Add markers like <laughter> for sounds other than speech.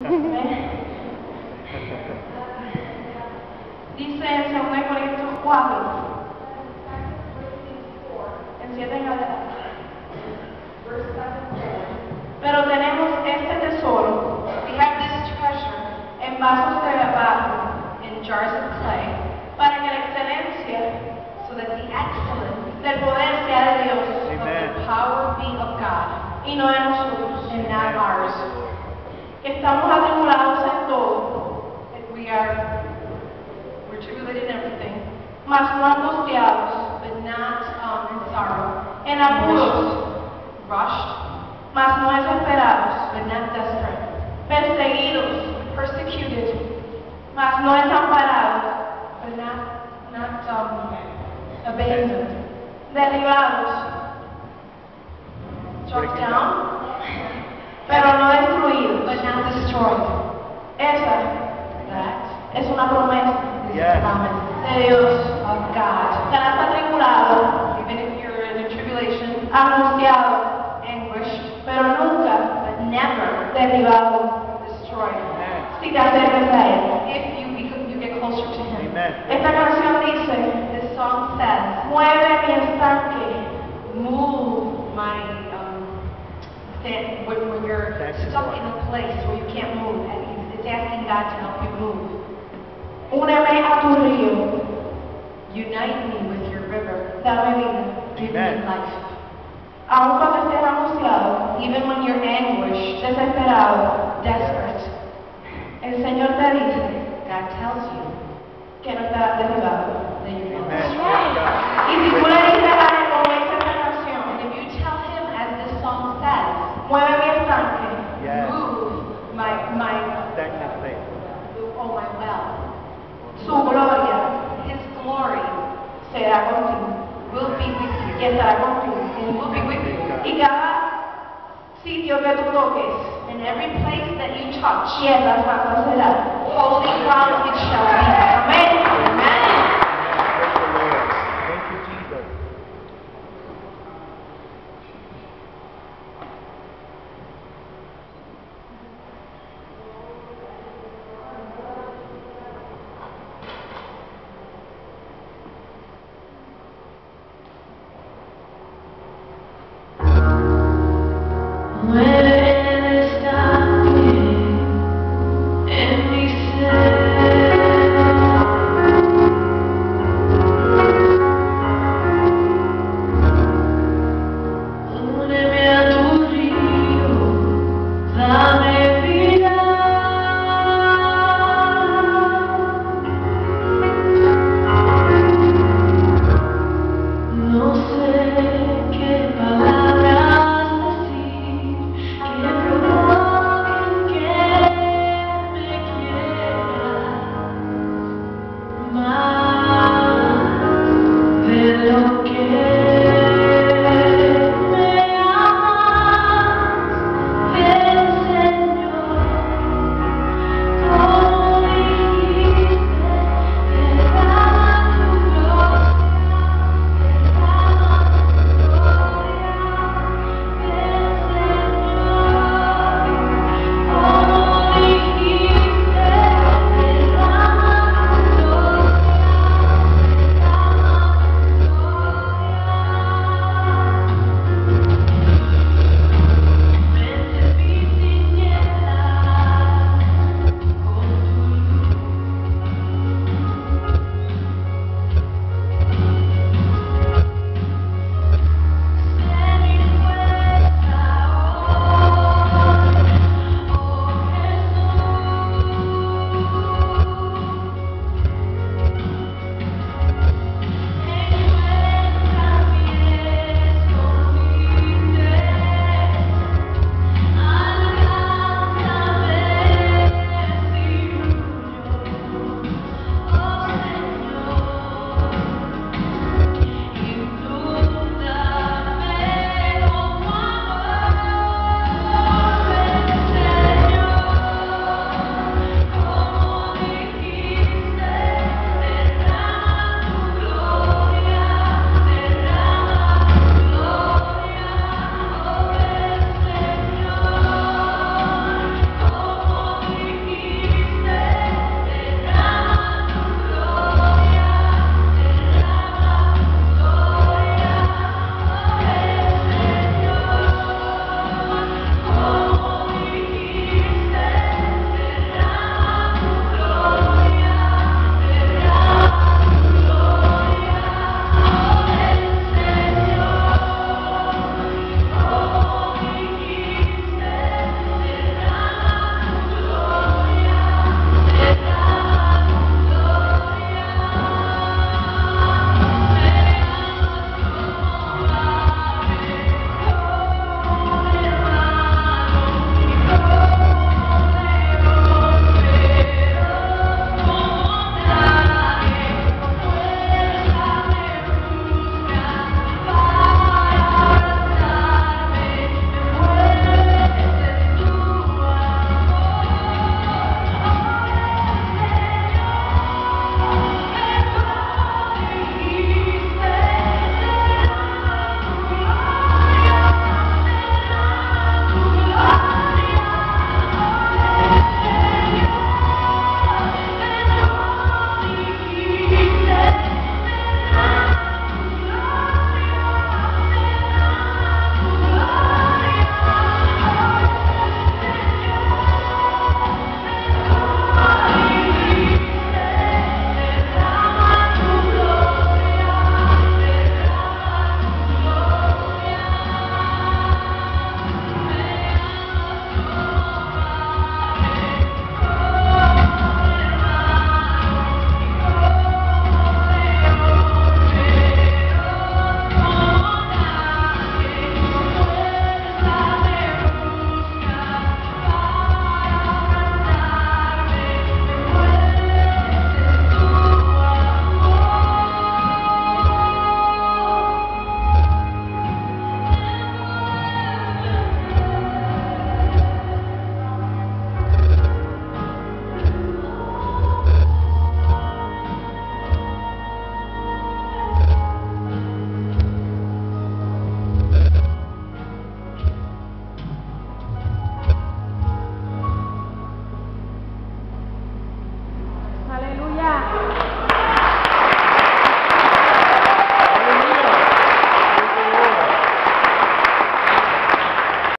Dice en 2 Corintios 4, en 7 en. Pero tenemos estamos atribulados en todo, we are we're tribulated in everything, mas no angustiados, but not um, in sorrow, en apuros, rushed, mas no desesperados, but not desperate, perseguidos, persecuted, mas no desamparados, but not not um, abandoned, derribados, struck down, <laughs> pero no destruidos. but not destroyed. Esa That es una promesa is Yes. the promise de Dios. of God. Estarás atribulado, Even if you're in a tribulation, angustiado, anguished, pero nunca but never derribado destroyed. Amen. si te acercas a Él. If you you get closer to Him. Amen. Esta canción dice, This song says, mueve mi estanque, move my when, when you're That's stuck important. in a place where you can't move, and it's- it's asking God to help you move. úneme a tu río, Unite me with your river. dame vida. Give me life. Aun cuando estés angustiado, Even when you're anguished, desesperado, desperate, el Señor te dice God tells you que no estarás derribado. that you're not Amen. destroyed. Yes, God. Y si tú le dices a Él como dice esta canción, And if you tell Him, as this song says, mueve mi estanque, Yes. move my, my, Thank you, faith. oh, my well, su gloria His glory será contigo will be with you. y estará contigo. And will be with you. Y cada sitio que tú toques, In every place that you touch, tierra santa será. holy ground it shall be. No sé qué palabras decir que provoque que me quiera más de lo que.